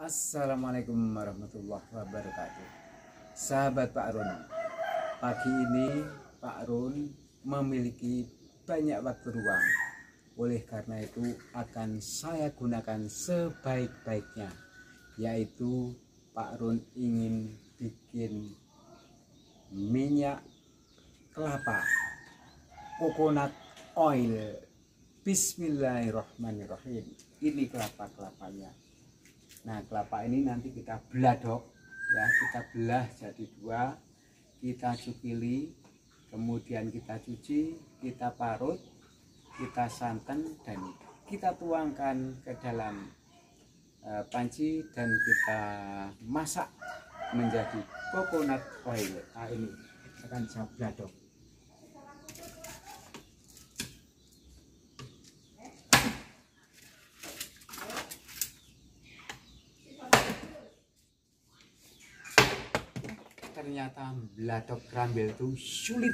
Assalamualaikum warahmatullahi wabarakatuh. Sahabat Pak Run Pagi ini Pak Run memiliki banyak waktu ruang Oleh karena itu akan saya gunakan sebaik-baiknya Yaitu Pak Run ingin bikin minyak kelapa coconut oil. Bismillahirrahmanirrahim. Ini kelapa-kelapanya Nah kelapa ini nanti kita belah dok ya kita belah jadi dua kita cukili kemudian kita cuci kita parut kita santan dan kita tuangkan ke dalam uh, panci dan kita masak menjadi coconut oil. Nah ini akan saya belah dok ternyata beladok krambil itu sulit.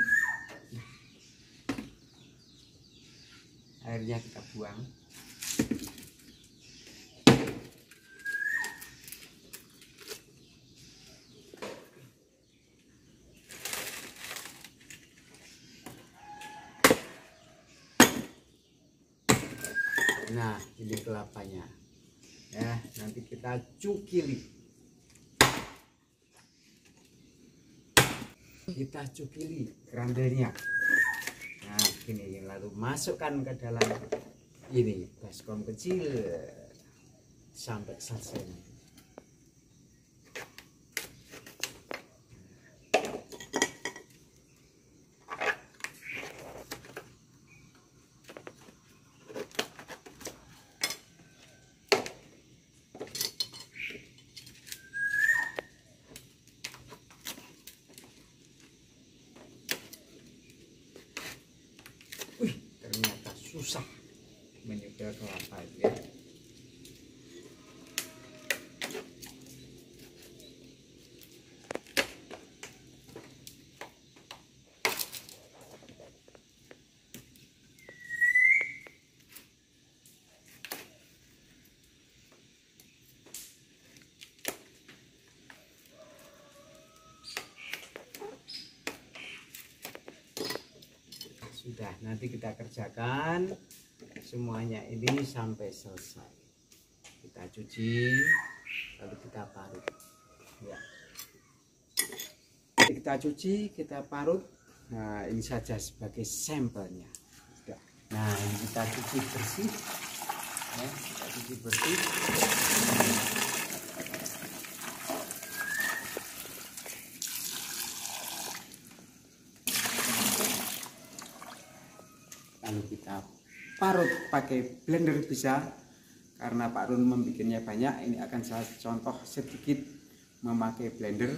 Akhirnya kita buang. Nah ini kelapanya. Ya nanti kita cukili kita cukili kerandanya nah gini lalu masukkan ke dalam ini baskom kecil sampai selesai Wih, ternyata susah menyetel kelapa itu ya. Sudah nanti kita kerjakan semuanya ini sampai selesai. Kita cuci lalu kita parut. Ya. Kita cuci kita parut. Nah ini saja sebagai sampelnya. Sudah. Nah ini kita cuci bersih. Ya kita cuci bersih lalu kita parut pakai blender bisa karena Pak Run membuatnya banyak. Ini akan saya contoh sedikit memakai blender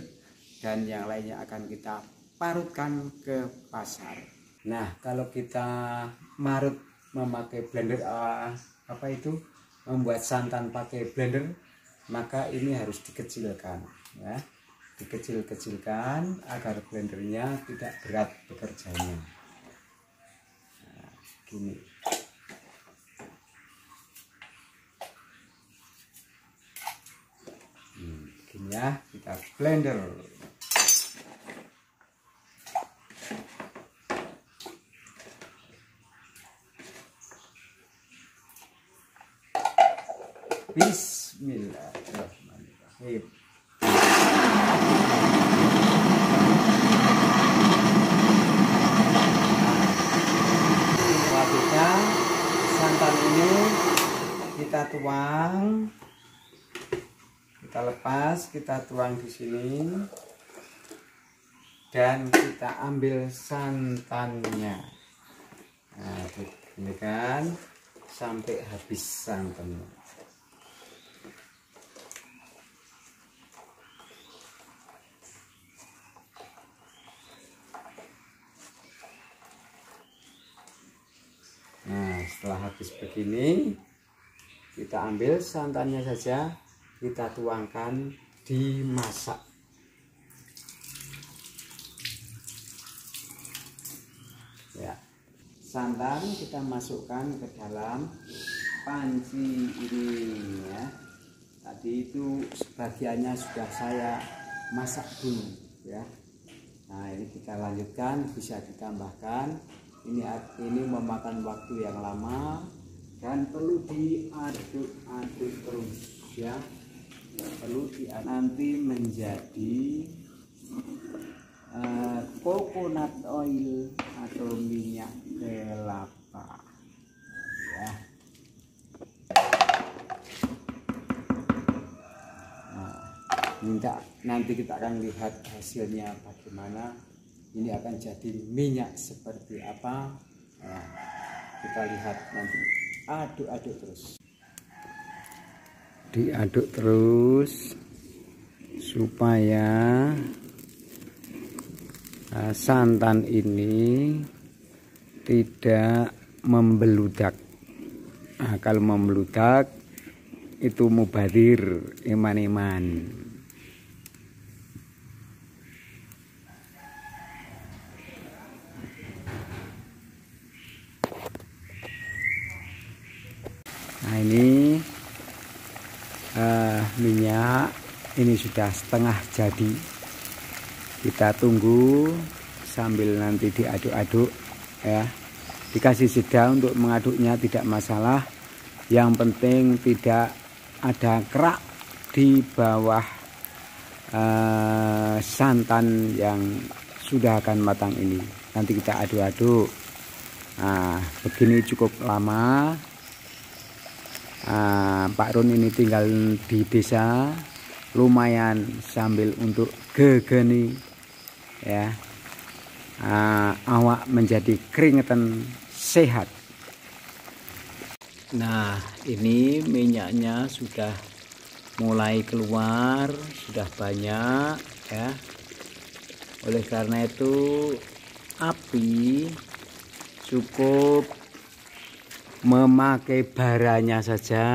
dan yang lainnya akan kita parutkan ke pasar. Nah kalau kita marut memakai blender uh, apa itu? Membuat santan pakai blender maka ini harus dikecilkan ya. Dikecil-kecilkan agar blendernya tidak berat bekerjanya. Hmm, gini ya. Kita blender. Bismillahirrahmanirrahim. Selanjutnya santan ini kita tuang kita lepas kita tuang di sini. Dan kita ambil santannya. Nah ini kan sampai habis santannya Nah, setelah habis begini, kita ambil santannya saja, kita tuangkan dimasak. Ya, santan kita masukkan ke dalam panci ini ya. tadi itu sebagiannya sudah saya masak dulu ya nah ini kita lanjutkan bisa ditambahkan ini ini memakan waktu yang lama dan perlu diaduk-aduk terus ya perlu nanti menjadi uh, coconut oil atau minyak kelapa. Ya. Minta nanti kita akan lihat hasilnya bagaimana. Ini akan jadi minyak seperti apa. Nah, kita lihat nanti. Aduk-aduk terus diaduk terus supaya uh, santan ini tidak membeludak. Nah, kalau membeludak itu mubadir iman-iman. Nah ini minyak. Ini sudah setengah jadi. Kita tunggu sambil nanti diaduk-aduk ya. Dikasih jeda untuk mengaduknya tidak masalah. Yang penting tidak ada kerak di bawah uh, santan yang sudah akan matang ini. Nanti kita aduk-aduk. Nah begini cukup lama uh, Pak Run ini tinggal di desa lumayan sambil untuk gegeni ya. Uh, awak menjadi keringetan sehat. Nah ini minyaknya sudah mulai keluar sudah banyak ya. Oleh karena itu api cukup memakai baranya saja.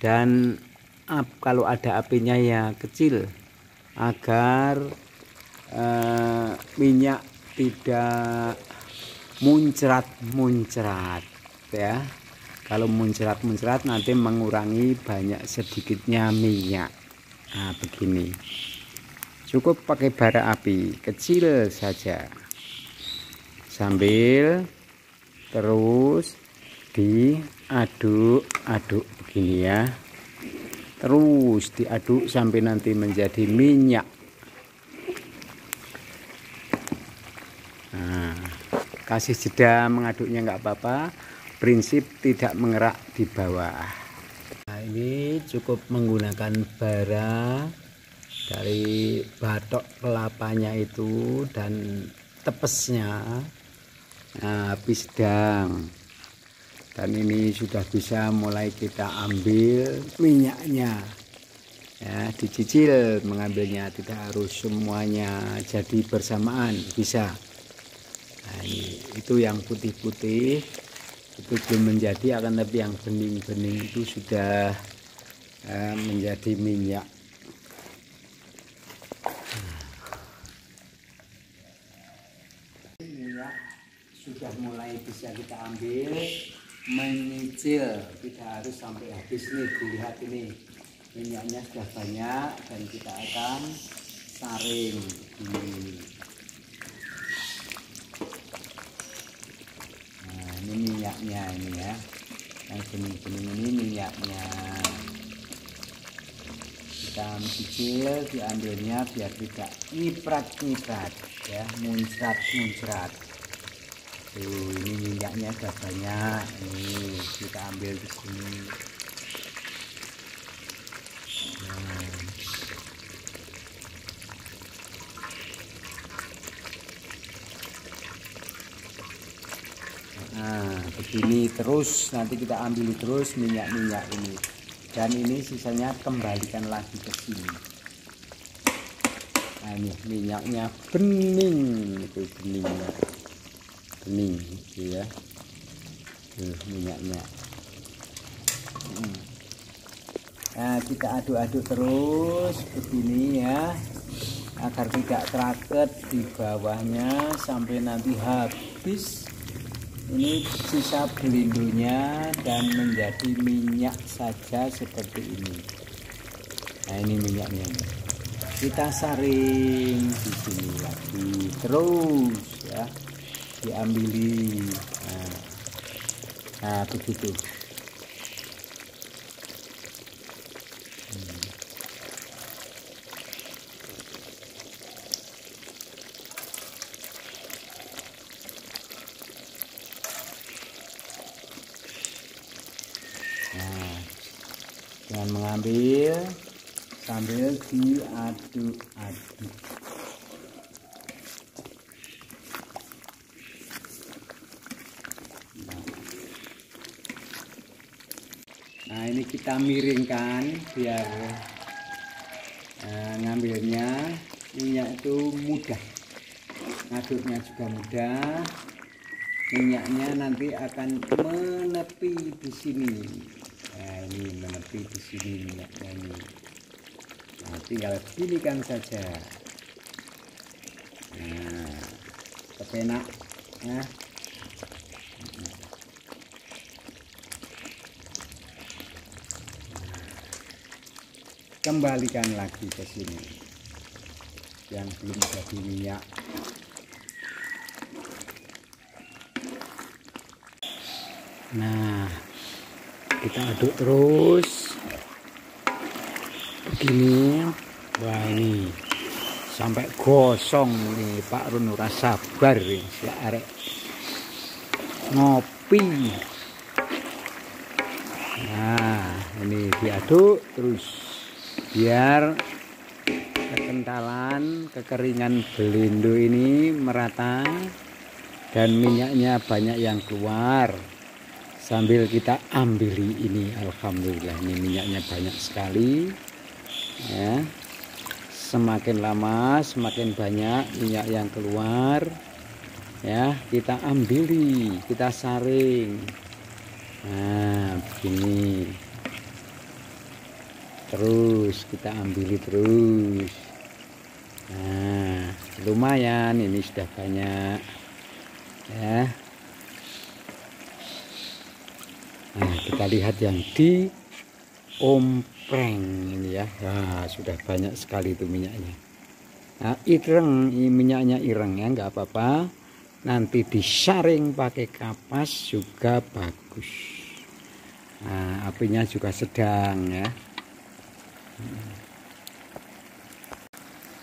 Dan kalau ada apinya ya kecil agar uh, minyak tidak muncrat-muncrat ya. Kalau muncrat-muncrat nanti mengurangi banyak sedikitnya minyak. Nah begini. Cukup pakai bara api kecil saja. Sambil terus diaduk-aduk begini ya. Terus diaduk sampai nanti menjadi minyak. Nah, kasih jeda mengaduknya nggak apa-apa. Prinsip tidak mengerak di bawah. Nah, ini cukup menggunakan bara dari batok kelapanya itu dan tepesnya. Nah, api sedang dan ini sudah bisa mulai kita ambil minyaknya. Ya dicicil mengambilnya. Tidak harus semuanya jadi bersamaan. Bisa. Nah, ini, itu yang putih-putih. Itu belum menjadi akan tapi yang bening-bening itu sudah uh, menjadi minyak. Minyak sudah mulai bisa kita ambil menyicil tidak harus sampai habis nih dilihat ini. Minyaknya sudah banyak dan kita akan saring ini. Nah ini minyaknya ini ya. Yang bening-bening ini minyaknya. Kita cicil diambilnya biar tidak nyiprat-nyiprat ya muncrat-muncrat tuh ini minyaknya sudah banyak. Ini kita ambil di sini. Nah. nah begini terus nanti kita ambil terus minyak-minyak ini. Dan ini sisanya kembalikan lagi ke sini. Nah ini minyaknya bening itu beningnya bening gitu ya. Tuh minyaknya. Hmm. nah kita aduk-aduk terus begini ya agar tidak teraket di bawahnya sampai nanti habis. Ini sisa belindunya dan menjadi minyak saja seperti ini. Nah ini minyaknya kita saring di sini lagi terus ya diambili. Nah, nah begitu Nah, dengan mengambil sambil diaduk-aduk. Nah, ini kita miringkan biar eh, ngambilnya minyak itu mudah. Ngaduknya juga mudah. Minyaknya nanti akan menepi di sini. Nah, ini menepi di sini minyaknya ini. Nah, tinggal pilihkan saja. Nah, kepenak ya. Kembalikan lagi ke sini. Yang belum jadi minyak. Nah, kita aduk terus. Begini. Wah ini sampai gosong nih Pak Run. Ora sabar nih si arek. Ngopi. Nah ini diaduk terus biar kekentalan kekeringan belindo ini merata dan minyaknya banyak yang keluar. Sambil kita ambili ini Alhamdulillah ini minyaknya banyak sekali ya. Semakin lama semakin banyak minyak yang keluar ya. Kita ambili kita saring. Nah begini terus kita ambili terus nah lumayan ini sudah banyak ya Nah, kita lihat yang di ompreng ini ya. Nah, sudah banyak sekali itu minyaknya. Nah, ireng, minyaknya ireng ya, nggak apa-apa. Nanti disaring pakai kapas juga bagus. Nah, apinya juga sedang ya.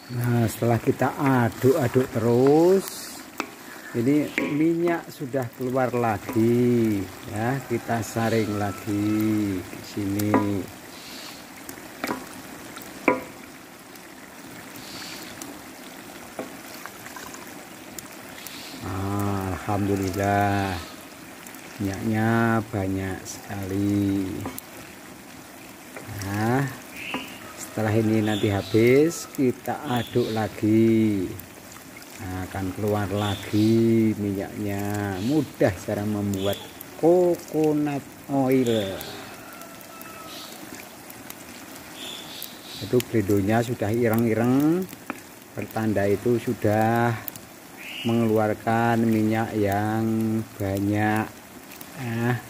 Nah, setelah kita aduk-aduk terus, ini minyak sudah keluar lagi ya. Kita saring lagi di sini. Ah, Alhamdulillah minyaknya banyak sekali. Nah setelah ini nanti habis kita aduk lagi. Nah, akan keluar lagi minyaknya. Mudah cara membuat coconut oil. Itu bledonya sudah ireng-ireng. Pertanda itu sudah mengeluarkan minyak yang banyak. Nah,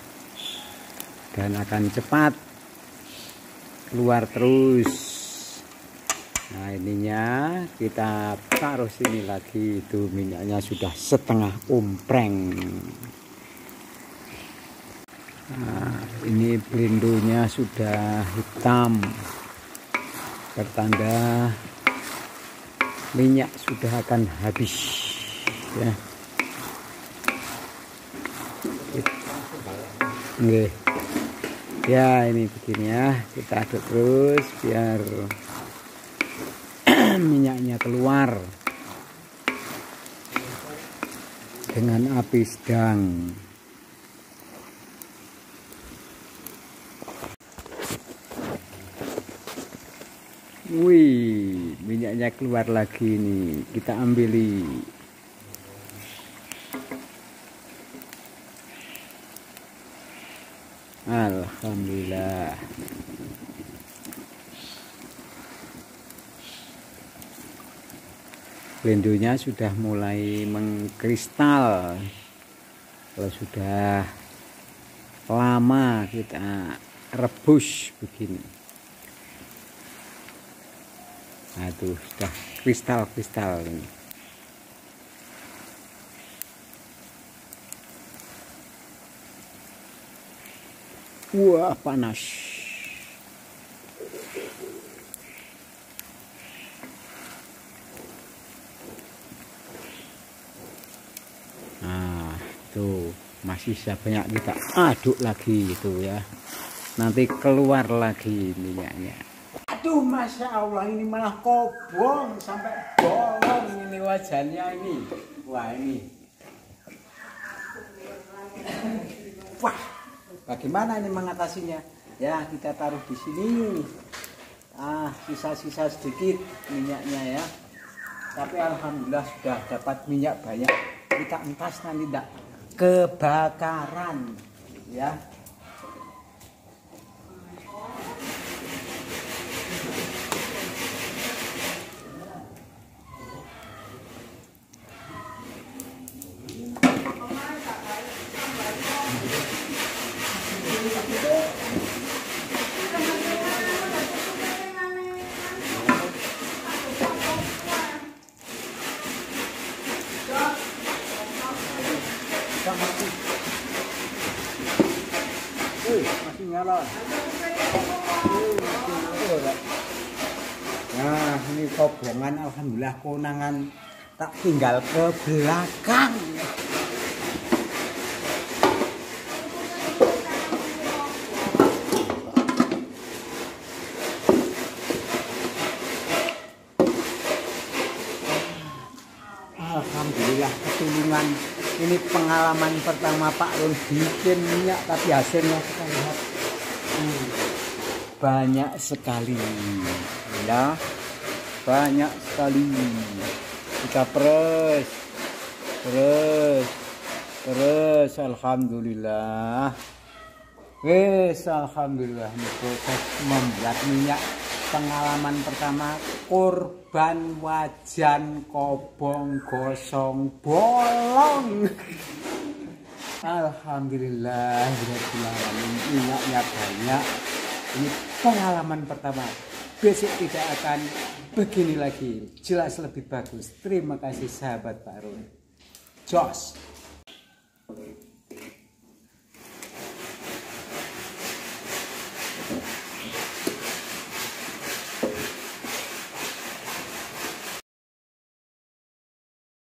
dan akan cepat keluar terus Nah ininya kita taruh sini lagi itu minyaknya sudah setengah umpreng. Nah, ini belindonya sudah hitam pertanda minyak sudah akan habis ya. Oke. Ya ini begini ya kita aduk terus biar keluar dengan api sedang Wih, minyaknya keluar lagi nih. Kita ambili. Alhamdulillah. Blendonya sudah mulai mengkristal. Kalau sudah lama kita rebus begini. tuh sudah kristal kristal ini wah panas nah tuh bisa banyak kita aduk lagi itu ya. Nanti keluar lagi minyaknya aduh masya Allah ini malah kobong sampai bolong ini wajahnya ini. Wah ini. Wah bagaimana ini mengatasinya? Ya kita taruh di sini. Ah sisa-sisa sedikit minyaknya ya. Tapi alhamdulillah sudah dapat minyak banyak. Kita entas nanti tidak kebakaran ya masih nyala. Nah, ini kobongan alhamdulillah konangan tak tinggal ke belakang. Alhamdulillah ketulungan. Ini pengalaman pertama Pak Run bikin minyak tapi hasilnya kita lihat. Hmm, banyak sekali. Ya banyak sekali. Kita pres terus terus Alhamdulillah. Wes Alhamdulillah. Ini proses membuat minyak. Pengalaman pertama korban wajan kobong gosong bolong. Alhamdulillah minyaknya banyak. Ini pengalaman pertama. Besok tidak akan begini lagi, jelas lebih bagus. Terima kasih sahabat Pak Rul. Joss.